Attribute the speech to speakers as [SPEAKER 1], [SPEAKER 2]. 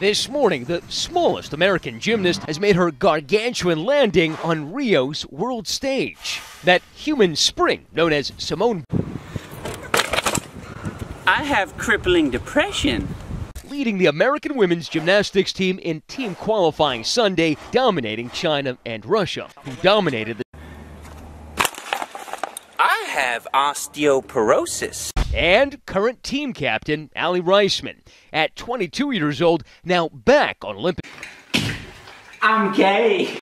[SPEAKER 1] This morning, the smallest American gymnast has made her gargantuan landing on Rio's world stage. That human spring, known as Simone.
[SPEAKER 2] I have crippling depression.
[SPEAKER 1] Leading the American women's gymnastics team in team qualifying Sunday, dominating China and Russia, who dominated the.
[SPEAKER 2] I have osteoporosis.
[SPEAKER 1] And current team captain Aly Raisman, at 22 years old, now back on Olympic.
[SPEAKER 2] I'm gay.